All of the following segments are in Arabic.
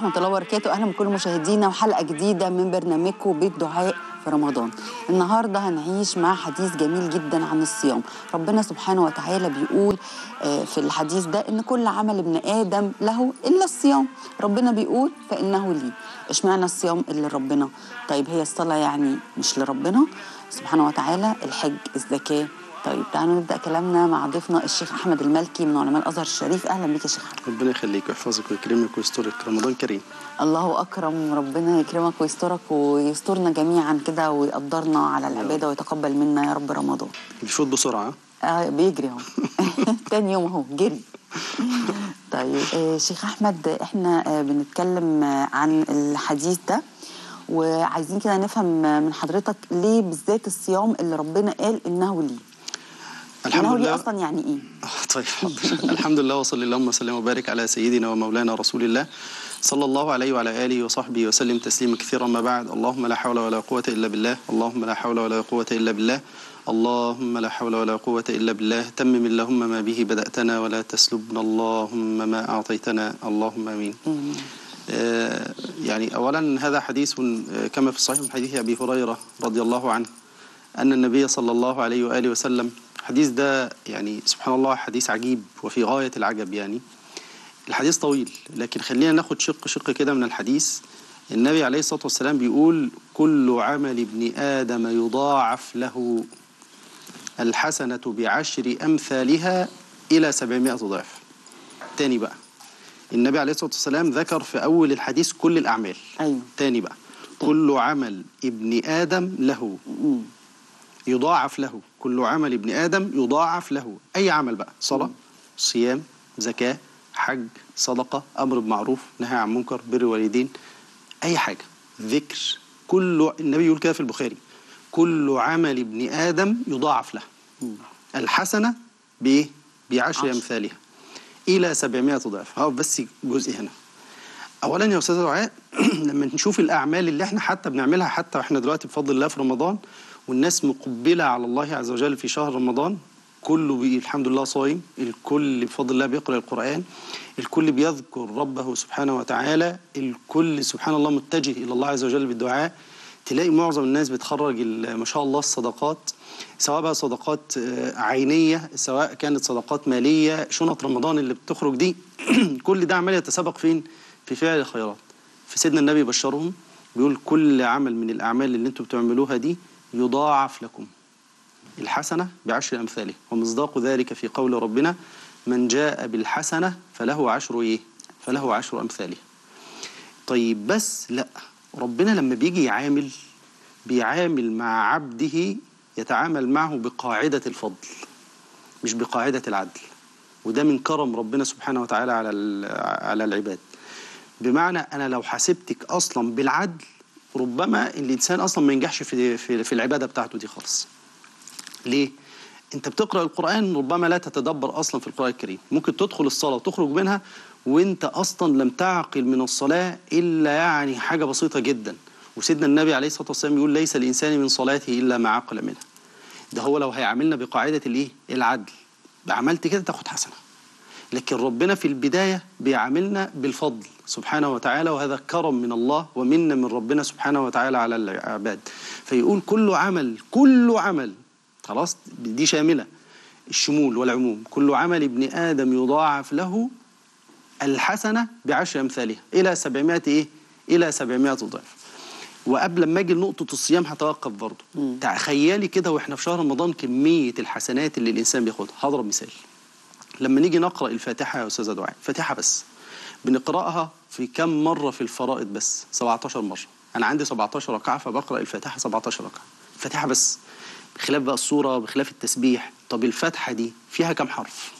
ورحمة الله وبركاته. أهلا بكل مشاهدينا وحلقة جديدة من برنامجكم بيت دعاء في رمضان. النهاردة هنعيش مع حديث جميل جدا عن الصيام. ربنا سبحانه وتعالى بيقول آه، في الحديث ده إن كل عمل ابن آدم له إلا الصيام. ربنا بيقول فإنه لي. اشمعنى الصيام اللي لربنا؟ طيب هي الصلاة يعني مش لربنا؟ سبحانه وتعالى الحج الزكاة طيب تعالوا نبدأ كلامنا مع ضيفنا الشيخ أحمد المالكي من علماء الأزهر الشريف. أهلا بيك يا شيخ أحمد. ربنا يخليك ويحفظك ويكرمك ويسترك. رمضان كريم. الله أكرم ربنا يكرمك ويسترك ويسترنا جميعا كده ويقدرنا على العبادة ويتقبل منا يا رب رمضان. بيفوت بسرعة آه بيجري أهو. تاني يوم أهو جري. طيب آه شيخ أحمد إحنا آه بنتكلم آه عن الحديث ده وعايزين كده نفهم من حضرتك ليه بالذات الصيام اللي ربنا قال إنه لي الحمد لله. أصلا يعني إيه؟ طيب. الحمد لله وصلى اللهم وسلم وبارك على سيدنا ومولانا رسول الله صلى الله عليه وعلى آله وصحبه وسلم تسليما كثيرا. ما بعد اللهم لا حول ولا قوة إلا بالله اللهم لا حول ولا قوة إلا بالله اللهم لا حول ولا قوة إلا بالله. تمم اللهم ما به بدأتنا ولا تسلبنا اللهم ما أعطيتنا. اللهم آمين. آه، يعني أولا هذا حديث آه، كما في الصحيح من حديث أبي هريرة رضي الله عنه أن النبي صلى الله عليه وآله وسلم الحديث ده يعني سبحان الله حديث عجيب وفي غاية العجب يعني. الحديث طويل لكن خلينا ناخد شق شق كده من الحديث. النبي عليه الصلاة والسلام بيقول كل عمل ابن آدم يضاعف له الحسنة بعشر أمثالها إلى سبعمائة ضعف تاني بقى. النبي عليه الصلاة والسلام ذكر في أول الحديث كل الأعمال. أيوه. تاني بقى. كل عمل ابن آدم له. يضاعف له. كل عمل ابن آدم يضاعف له. أي عمل بقى؟ صلاة صيام زكاة حج صدقة أمر بمعروف نهي عن منكر بر الوالدين أي حاجة. ذكر. كل النبي يقول كده في البخاري. كل عمل ابن آدم يضاعف له. الحسنة بإيه؟ بعشر عشر. أمثالها. إلى 700 ضعف. هقف بس جزء هنا. اولا يا أستاذ دعاء لما نشوف الأعمال اللي إحنا حتى بنعملها حتى وإحنا دلوقتي بفضل الله في رمضان والناس مقبلة على الله عز وجل في شهر رمضان كله الحمد لله صايم الكل بفضل الله بيقرأ القرآن الكل بيذكر ربه سبحانه وتعالى الكل سبحان الله متجه إلى الله عز وجل بالدعاء. تلاقي معظم الناس بتخرج ما شاء الله الصدقات سواء بقى صدقات آه، عينية سواء كانت صدقات مالية شنط رمضان اللي بتخرج دي كل ده عمال يتسابق فين؟ في فعل الخيرات. فسيدنا النبي بشرهم بيقول كل عمل من الأعمال اللي أنتم بتعملوها دي يضاعف لكم. الحسنة بعشر أمثالها. ومصداق ذلك في قول ربنا من جاء بالحسنة فله عشر إيه؟ فله عشر أمثالها. طيب بس لا. ربنا لما بيجي يعامل بيعامل مع عبده يتعامل معه بقاعدة الفضل مش بقاعدة العدل. وده من كرم ربنا سبحانه وتعالى على على العباد. بمعنى أنا لو حاسبتك أصلا بالعدل ربما الإنسان أصلا ما ينجحش في في, العبادة بتاعته دي خالص. ليه؟ أنت بتقرأ القرآن ربما لا تتدبر أصلا في القرآن الكريم. ممكن تدخل الصلاة وتخرج منها وأنت أصلا لم تعقل من الصلاة إلا يعني حاجة بسيطة جدا. وسيدنا النبي عليه الصلاة والسلام يقول ليس الإنسان من صلاته إلا ما عقل منها. ده هو لو هيعاملنا بقاعدة الإيه؟ العدل. عملت كده تاخد حسنة. لكن ربنا في البداية بيعاملنا بالفضل سبحانه وتعالى وهذا كرم من الله ومنة من ربنا سبحانه وتعالى على العباد. فيقول كل عمل كل عمل خلاص دي شاملة الشمول والعموم. كل عمل ابن آدم يضاعف له الحسنة بعشر أمثالها إلى 700 إيه؟ إلى 700 ضعف. وقبل ما أجي لنقطة الصيام هتوقف برضه. تخيلي كده وإحنا في شهر رمضان كمية الحسنات اللي الإنسان بياخدها. هضرب مثال. لما نيجي نقرأ الفاتحة يا أستاذة دعاء الفاتحه بس. بنقرأها في كم مرة في الفرائض بس؟ 17 مرة. أنا عندي 17 ركعة فبقرأ الفاتحة 17 ركعة. الفاتحه بس. بخلاف بقى الصورة بخلاف التسبيح. طب الفاتحة دي فيها كم حرف؟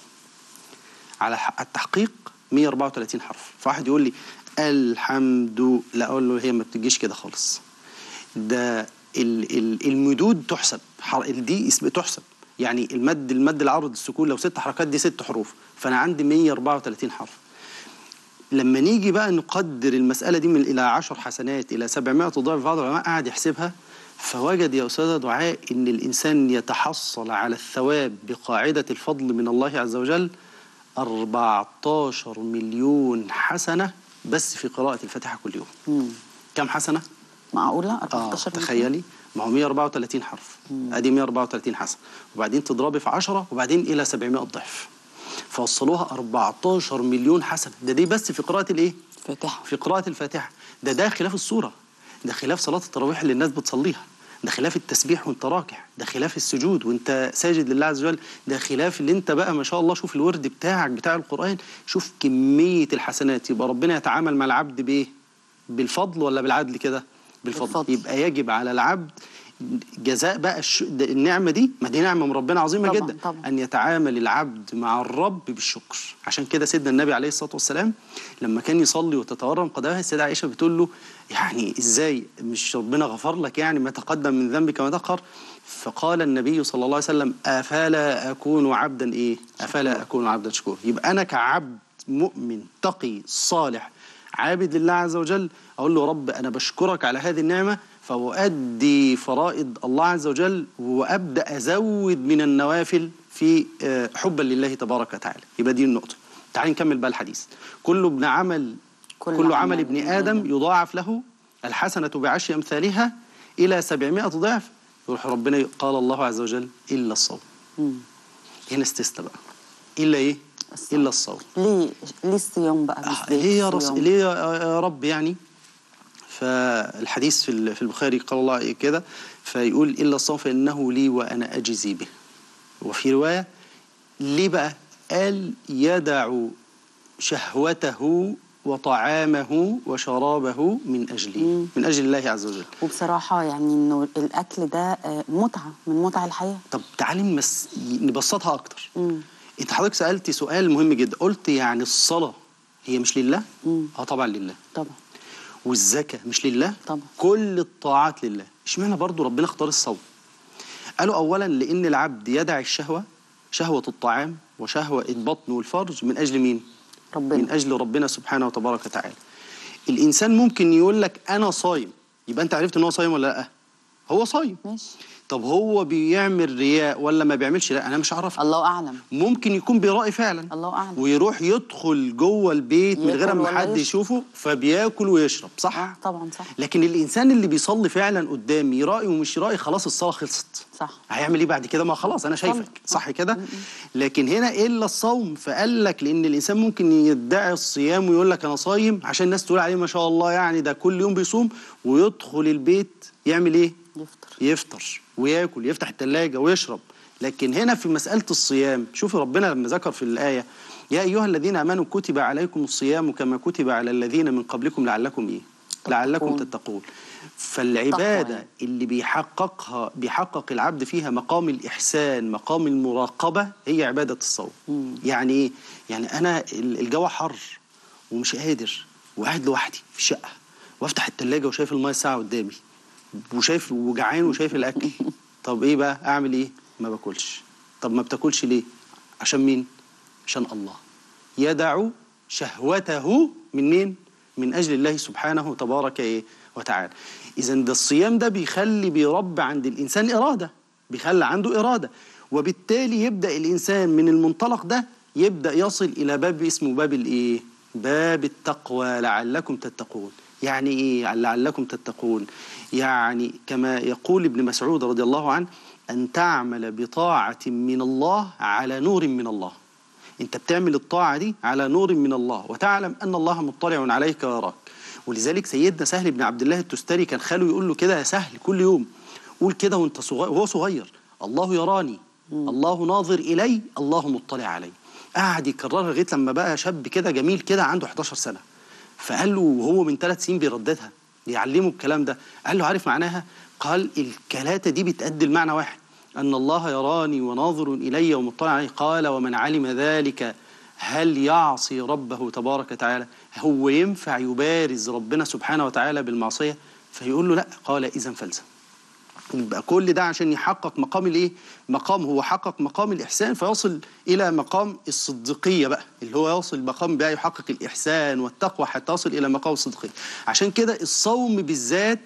على التحقيق 134 حرف. فواحد يقول لي الحمد لا أقول له هي ما بتجيش كده خالص. ده ال- ال- المدود تحسب. دي تحسب. يعني المد المد العرض السكون لو ست حركات دي ست حروف فأنا عندي 134 حرف. لما نيجي بقى نقدر المسألة دي من إلى 10 حسنات إلى 700 ضعف بعض العلماء قعد يحسبها فوجد يا أستاذة دعاء إن الإنسان يتحصل على الثواب بقاعدة الفضل من الله عز وجل 14 مليون حسنة بس في قراءة الفاتحة كل يوم. مم. كم حسنة؟ معقولة؟ آه 14 تخيلي. ما هو 134 حرف. أدي 134 حسنة وبعدين تضربي في 10 وبعدين إلى 700 ضعف فوصلوها 14 مليون حسنة ده دي بس في قراءة الإيه؟ فاتحة. في قراءة الفاتحة. ده ده خلاف السورة ده خلاف صلاة التراويح اللي الناس بتصليها. ده خلاف التسبيح وانت راكع ده خلاف السجود وانت ساجد لله عز وجل. ده خلاف اللي انت بقى ما شاء الله شوف الورد بتاعك بتاع القرآن. شوف كمية الحسنات. يبقى ربنا يتعامل مع العبد بإيه؟ بالفضل ولا بالعدل كده؟ بالفضل. بالفضل. يبقى يجب على العبد جزاء بقى الش... النعمة دي. ما دي نعمة من ربنا عظيمة طبعاً، جدا. طبعاً. أن يتعامل العبد مع الرب بالشكر. عشان كده سيدنا النبي عليه الصلاة والسلام لما كان يصلي وتتورم قدمها السيدة عائشة بتقول له يعني إزاي مش ربنا غفر لك يعني ما تقدم من ذنبك وما تأخر؟ فقال النبي صلى الله عليه وسلم أفلا أكون عبدا إيه؟ أفلا أكون عبدا شكور. يبقى أنا كعبد مؤمن تقي صالح عابد لله عز وجل أقول له رب أنا بشكرك على هذه النعمة فأؤدي فرائض الله عز وجل وأبدأ أزود من النوافل في آه، حبا لله تبارك وتعالى يبقى دي النقطة تعالي نكمل بقى الحديث كل ابن عمل كل كل, عمل عمل ابن آدم. يضاعف له الحسنة بعشر أمثالها إلى سبعمائة ضعف يروح ربنا قال الله عز وجل إلا الصوم. هنا استثنى بقى إلا إيه؟ الصوم. إلا الصوم ليه؟ ليه الصيام بقى آه، ليه يا رس... ليه يا رب يعني؟ فالحديث في في البخاري قال الله كده؟ فيقول إلا الصوم فانه لي وأنا أجزي به. وفي رواية ليه بقى؟ قال يدع شهوته وطعامه وشرابه من أجلي. مم. من أجل الله عز وجل. وبصراحة يعني إنه الأكل ده آه، متعة من متع الحياة. طب تعالي. نبسطها أكتر. مم. إنت حضرتك سالتي سؤال مهم جدا. قلت يعني الصلاة هي مش لله؟ مم. آه طبعا لله. طبعا. والزكاة مش لله؟ طبعا. كل الطاعات لله. إشمعنى برضو ربنا اختار الصوم؟ قالوا أولا لأن العبد يدع الشهوة شهوة الطعام وشهوة البطن والفرج من أجل مين؟ ربنا. من أجل ربنا سبحانه وتبارك وتعالى. الإنسان ممكن يقول لك أنا صايم. يبقى أنت عرفت إن هو صايم ولا لأ؟ هو صايم. ماشي. طب هو بيعمل رياء ولا ما بيعملش لا أنا مش عارف الله أعلم. ممكن يكون بيرائي فعلا. الله أعلم. ويروح يدخل جوه البيت من غير ما حد. يشوفه فبياكل ويشرب صح؟ آه، طبعا صح. لكن الإنسان اللي بيصلي فعلا قدامي يرائي ومش يرائي خلاص الصلاة خلصت. صح. هيعمل إيه بعد كده؟ ما خلاص أنا. شايفك. صح كده؟ لكن هنا إلا الصوم فقال لك لأن الإنسان ممكن يدعي الصيام ويقول لك أنا صايم عشان الناس تقول عليه ما شاء الله يعني ده كل يوم بيصوم ويدخل البيت يعمل إيه؟ يفطر وياكل يفتح الثلاجه ويشرب لكن هنا في مسألة الصيام شوفوا ربنا لما ذكر في الآية يا أيها الذين آمنوا كتب عليكم الصيام كما كتب على الذين من قبلكم لعلكم إيه لعلكم تتقون. يعني. اللي بيحققها بيحقق العبد فيها مقام الإحسان مقام المراقبة هي عبادة الصوم. يعني إيه يعني أنا ال- الجو حر ومش قادر وقاعد لوحدي في الشقه وأفتح الثلاجه وشايف المية الساعة قدامي وشايف وجعان وشايف الأكل. طب إيه بقى؟ أعمل إيه؟ ما باكلش. طب ما بتاكلش ليه؟ عشان مين؟ عشان الله. يدع شهوته من مين؟ من أجل الله سبحانه تبارك إيه وتعالى. اذا ده الصيام ده بيخلي بيربي عند الإنسان إرادة. بيخلي عنده إرادة. وبالتالي يبدأ الإنسان من المنطلق ده يبدأ يصل إلى باب اسمه باب الإيه؟ باب التقوى. لعلكم تتقون. يعني إيه لعلكم تتقون. يعني كما يقول ابن مسعود رضي الله عنه أن تعمل بطاعة من الله على نور من الله. أنت بتعمل الطاعة دي على نور من الله وتعلم أن الله مطلع عليك ويراك. ولذلك سيدنا سهل بن عبد الله التستري كان خاله يقول له كده يا سهل كل يوم قول كده وأنت صغير وهو صغير الله يراني الله ناظر إلي الله مطلع علي. قعد يكررها لغاية لما بقى شاب كده جميل كده عنده 11 سنة. فقال له وهو من ثلاث سنين بيرددها يعلمه الكلام ده. قال له عارف معناها؟ قال الكلاتة دي بتأدي المعنى واحد أن الله يراني وناظر إلي ومطلع علي قال ومن علم ذلك هل يعصي ربه تبارك وتعالى؟ هو ينفع يبارز ربنا سبحانه وتعالى بالمعصية فيقول له لا. قال إذا فلزم يبقى كل ده عشان يحقق مقام الايه؟ مقام هو حقق مقام الإحسان فيصل إلى مقام الصديقية بقى اللي هو يوصل مقام بقى يحقق الإحسان والتقوى حتى يصل إلى مقام الصديقية. عشان كده الصوم بالذات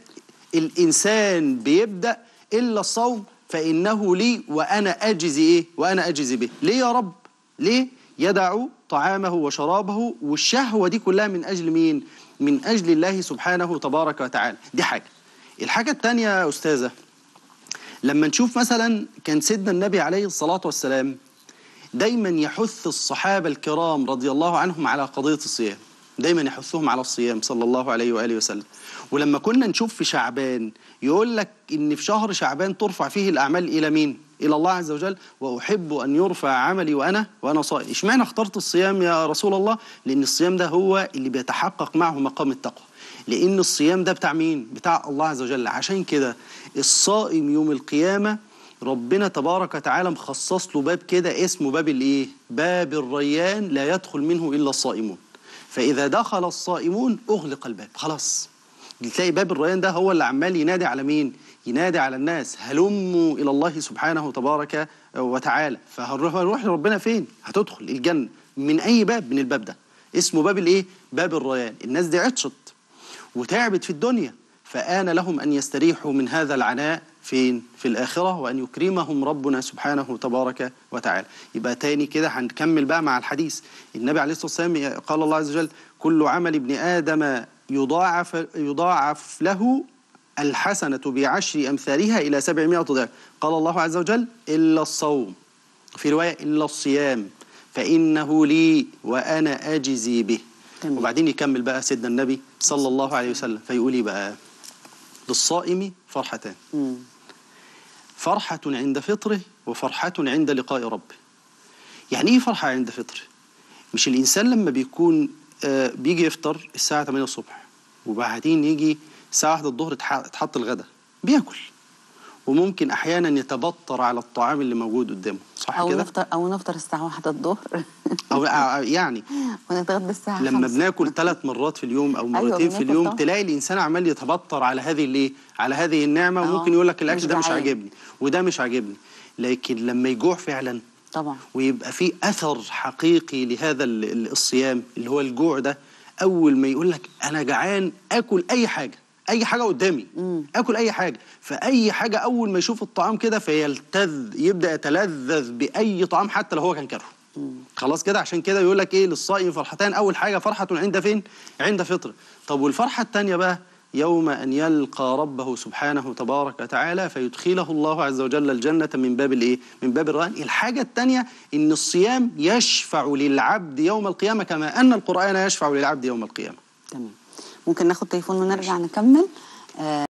الإنسان بيبدأ إلا الصوم فإنه لي وأنا أجزي إيه؟ وأنا أجزي به. ليه يا رب؟ ليه؟ يدع طعامه وشرابه والشهوة دي كلها من أجل مين؟ من أجل الله سبحانه تبارك وتعالى دي حاجة الحاجة الثانية يا أستاذة لما نشوف مثلا كان سيدنا النبي عليه الصلاة والسلام دايما يحث الصحابة الكرام رضي الله عنهم على قضية الصيام. دايما يحثهم على الصيام صلى الله عليه وآله وسلم. ولما كنا نشوف في شعبان يقول لك إن في شهر شعبان ترفع فيه الأعمال إلى مين؟ إلى الله عز وجل. وأحب أن يرفع عملي وأنا وأنا صائم. إشمعنى اخترت الصيام يا رسول الله؟ لأن الصيام ده هو اللي بيتحقق معه مقام التقوى. لأن الصيام ده بتاع مين؟ بتاع الله عز وجل عشان كده الصائم يوم القيامة ربنا تبارك وتعالى مخصص له باب كده اسمه باب الإيه؟ باب الريان لا يدخل منه إلا الصائمون. فإذا دخل الصائمون أغلق الباب خلاص. تلاقي باب الريان ده هو اللي عمال ينادي على مين؟ ينادي على الناس هلموا إلى الله سبحانه تبارك وتعالى فهنروح لربنا فين؟ هتدخل الجنة من أي باب من الباب ده اسمه باب الإيه؟ باب الريان، الناس دي عطشت وتعبت في الدنيا فآن لهم أن يستريحوا من هذا العناء فين؟ في الآخرة وأن يكرمهم ربنا سبحانه تبارك وتعالى. يبقى تاني كده هنكمل بقى مع الحديث. النبي عليه الصلاة والسلام قال الله عز وجل كل عمل ابن آدم يضاعف, يضاعف له الحسنة بعشر أمثالها إلى سبعمائة ضعف. قال الله عز وجل إلا الصوم. في رواية إلا الصيام. فإنه لي وأنا أجزي به. تمام. وبعدين يكمل بقى سيدنا النبي. صلى الله عليه وسلم فيقول إيه بقى؟ للصائم فرحتان. فرحة عند فطره وفرحة عند لقاء ربه. يعني إيه فرحة عند فطره؟ مش الإنسان لما بيكون آه، بيجي يفطر الساعة 8 الصبح وبعدين يجي الساعة 1 الظهر اتحط الغداء بياكل. وممكن أحيانا يتبطر على الطعام اللي موجود قدامه صح أو كده؟ نفطر أو نفطر الساعة واحدة الظهر أو آه، يعني ونتغدى الساعة لما خمسة. بناكل ثلاث مرات في اليوم أو أيوة، مرتين في بناكل اليوم طبعا. تلاقي الإنسان عمال يتبطر على هذه الإيه على هذه النعمة آه، وممكن يقول لك الأكل ده مش. عاجبني وده مش عاجبني لكن لما يجوع فعلا طبعا ويبقى في أثر حقيقي لهذا ال- ال- الصيام اللي هو الجوع ده أول ما يقول لك أنا جعان آكل أي حاجة أي حاجة قدامي مم. آكل أي حاجة. فأي حاجة أول ما يشوف الطعام كده فيلتذ يبدأ يتلذذ بأي طعام حتى لو هو كان كارهه خلاص كده؟ عشان كده يقول لك إيه؟ للصائم فرحتان. أول حاجة فرحة عند فين؟ عند فطر. طب والفرحة الثانية بقى؟ يوم أن يلقى ربه سبحانه تبارك وتعالى فيدخله الله عز وجل الجنة من باب الإيه؟ من باب الرهان الحاجة الثانية إن الصيام يشفع للعبد يوم القيامة كما أن القرآن يشفع للعبد يوم القيامة. تمام. ممكن ناخد تليفون ونرجع نكمل. آه